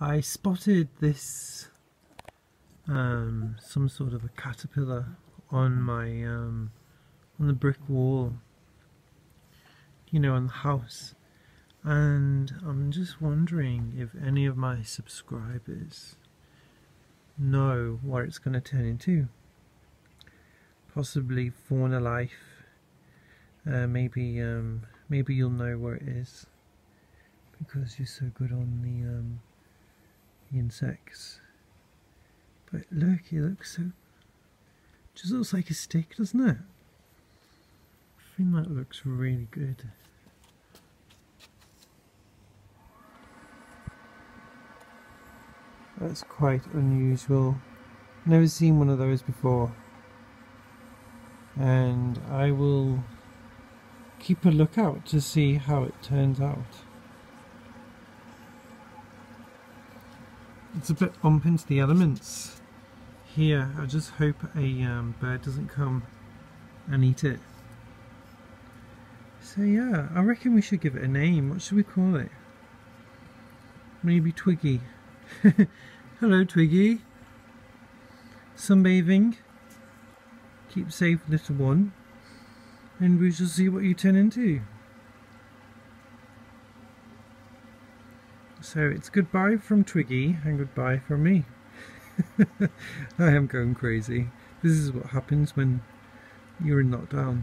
I spotted this um, some sort of a caterpillar on my um, on the brick wall you know on the house. And I'm just wondering if any of my subscribers know what it's going to turn into. Possibly fauna life. Uh, maybe um, maybe you'll know where it is because you're so good on the, um, the insects. But look it looks so just looks like a stick doesn't it? I think that looks really good. That's quite unusual. Never seen one of those before. And I will keep a lookout to see how it turns out. It's a bit bump into the elements here. I just hope a um, bird doesn't come and eat it. So yeah, I reckon we should give it a name. What should we call it? Maybe Twiggy. Hello Twiggy. Sunbathing. Keep safe, little one. And we shall see what you turn into. So it's goodbye from Twiggy and goodbye from me. I am going crazy. This is what happens when you're in lockdown.